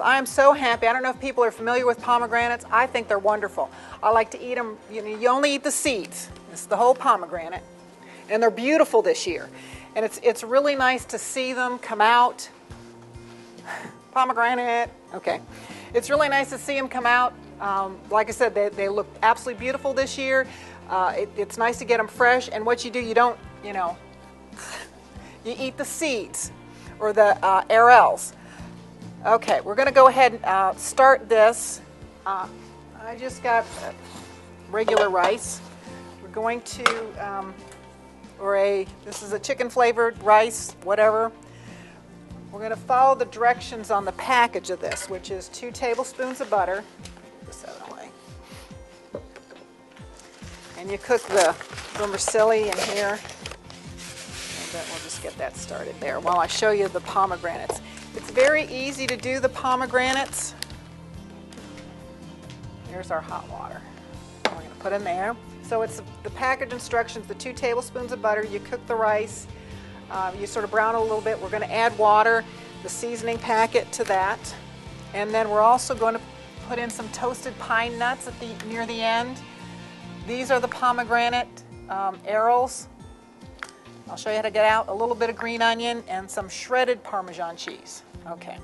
I am so happy. I don't know if people are familiar with pomegranates. I think they're wonderful. I like to eat them. You, know, you only eat the seeds. It's the whole pomegranate. And they're beautiful this year. And it's, it's really nice to see them come out. Pomegranate. Okay. It's really nice to see them come out. Um, like I said, they, they look absolutely beautiful this year. Uh, it, it's nice to get them fresh. And what you do, you don't, you know, you eat the seeds or the uh. Okay, we're going to go ahead and uh, start this. Uh, I just got regular rice. We're going to, um, or a, this is a chicken flavored rice, whatever. We're going to follow the directions on the package of this, which is two tablespoons of butter. away. And you cook the vermicelli in here. And then we'll just get that started there while I show you the pomegranates. It's very easy to do the pomegranates. Here's our hot water. We're going to put in there. So it's the package instructions, the two tablespoons of butter, you cook the rice, uh, you sort of brown it a little bit. We're going to add water, the seasoning packet to that. And then we're also going to put in some toasted pine nuts at the near the end. These are the pomegranate um, arils. I'll show you how to get out a little bit of green onion and some shredded Parmesan cheese. Okay.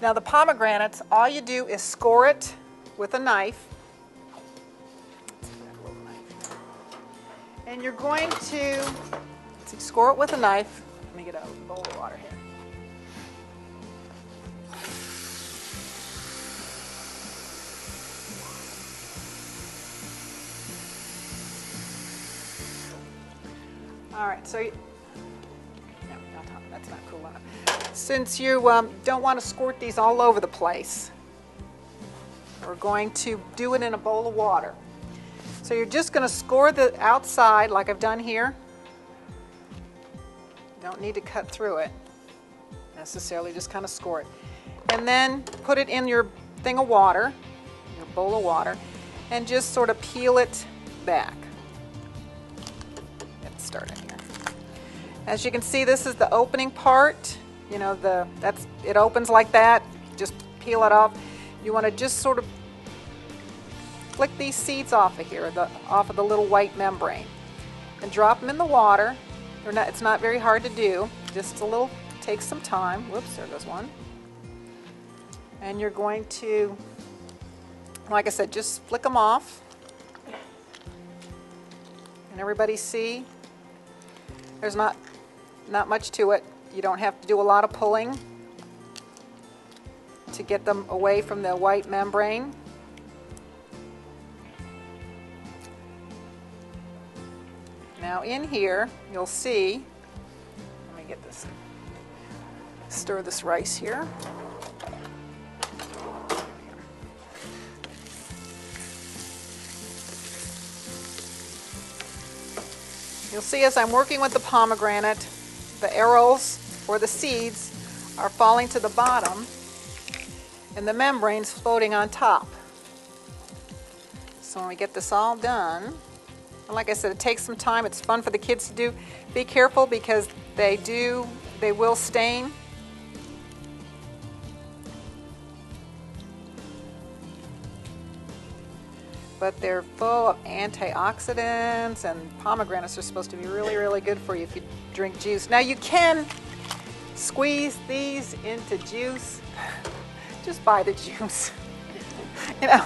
Now the pomegranates, all you do is score it with a knife. And you're going to score it with a knife. Let me get a bowl of water here. All right, so no, not, that's not cool enough. Since you um, don't want to squirt these all over the place, we're going to do it in a bowl of water. So you're just going to score the outside like I've done here. Don't need to cut through it necessarily, just kind of score it. And then put it in your thing of water, your bowl of water, and just sort of peel it back. Get started. As you can see, this is the opening part. You know, the that's it opens like that. Just peel it off. You want to just sort of flick these seeds off of here, the, off of the little white membrane, and drop them in the water. Not, it's not very hard to do. Just a little, takes some time. Whoops, there goes one. And you're going to, like I said, just flick them off. And everybody see? There's not not much to it. You don't have to do a lot of pulling to get them away from the white membrane. Now in here, you'll see, let me get this, stir this rice here. You'll see as I'm working with the pomegranate, the arils or the seeds are falling to the bottom and the membrane's floating on top. So when we get this all done, and like I said, it takes some time. It's fun for the kids to do. Be careful because they do, they will stain. But they're full of antioxidants and pomegranates are supposed to be really, really good for you if you drink juice. Now you can squeeze these into juice. Just buy the juice. you know.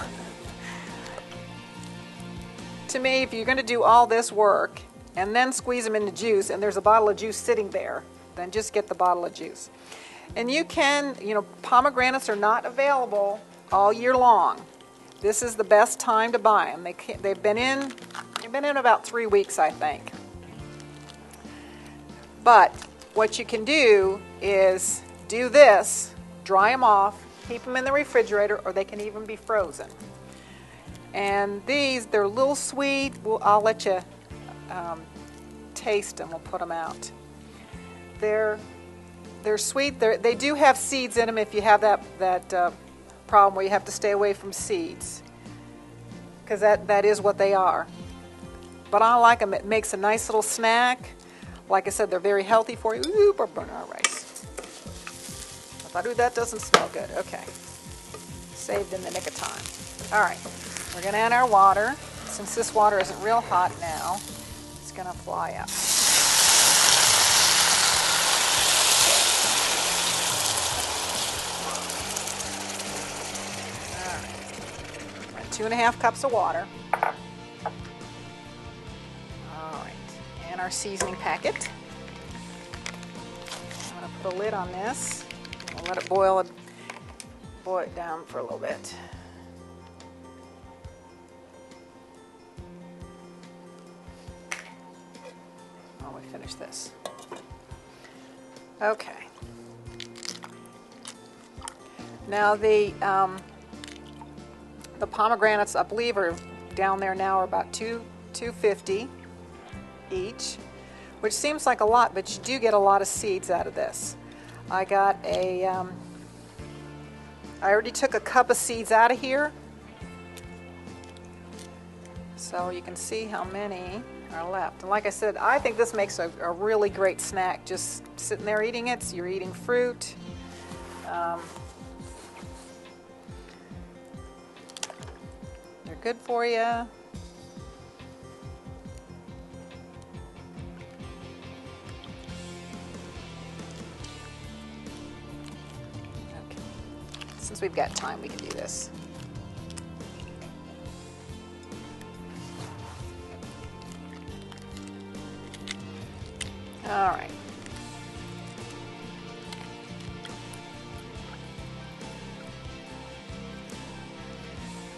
To me, if you're going to do all this work and then squeeze them into juice and there's a bottle of juice sitting there, then just get the bottle of juice. And you can, you know, pomegranates are not available all year long. This is the best time to buy them. They they've been in, they've been in about three weeks, I think. But what you can do is do this, dry them off, keep them in the refrigerator, or they can even be frozen. And these, they're a little sweet. We'll, I'll let you um, taste them. We'll put them out. They're they're sweet. They're, they do have seeds in them if you have that that uh, problem where you have to stay away from seeds because that, that is what they are. But I like them. It makes a nice little snack. Like I said, they're very healthy for you. Ooh, our rice. I thought, ooh, that doesn't smell good. Okay. Saved in the nick of time. All right, we're gonna add our water. Since this water isn't real hot now, it's gonna fly up. Two and a half cups of water. All right, and our seasoning packet. I'm gonna put a lid on this. We'll let it boil, boil it down for a little bit. While we finish this. Okay. Now the um, the pomegranates, I believe, are down there now are about two 250 each, which seems like a lot, but you do get a lot of seeds out of this. I got a, um, I already took a cup of seeds out of here. So you can see how many are left. And like I said, I think this makes a, a really great snack. Just sitting there eating it, so you're eating fruit. Um, they're good for you. Since we've got time, we can do this.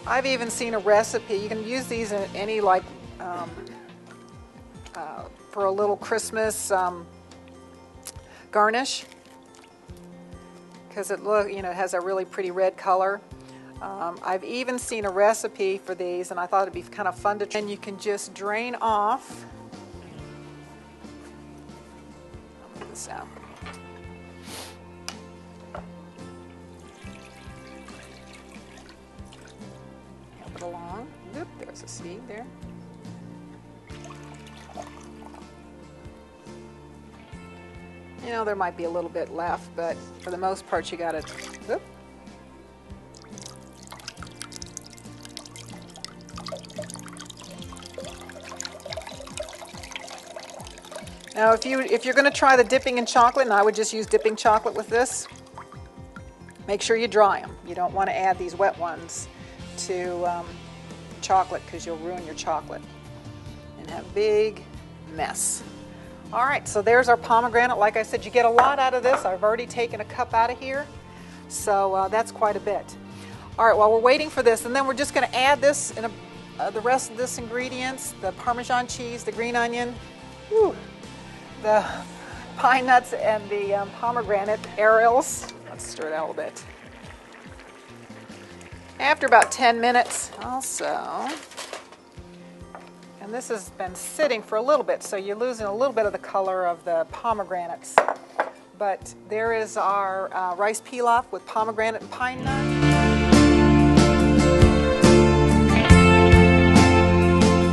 I've even seen a recipe. You can use these in any like um, uh, for a little Christmas um, garnish because it look you know it has a really pretty red color. Um, I've even seen a recipe for these, and I thought it'd be kind of fun to. And you can just drain off. I'll this out. A seed there. You know, there might be a little bit left, but for the most part, you got to. Oop. Now, if you if you're going to try the dipping in chocolate, and I would just use dipping chocolate with this, make sure you dry them. You don't want to add these wet ones to um, chocolate because you'll ruin your chocolate and have a big mess. All right, so there's our pomegranate. Like I said, you get a lot out of this. I've already taken a cup out of here, so uh, that's quite a bit. All right, while we're waiting for this, and then we're just going to add this and uh, the rest of this ingredients: the Parmesan cheese, the green onion, whew, the pine nuts, and the um, pomegranate arils. Let's stir it out a little bit. After about 10 minutes, also, and this has been sitting for a little bit, so you're losing a little bit of the color of the pomegranates. But there is our uh, rice pilaf with pomegranate and pine nuts.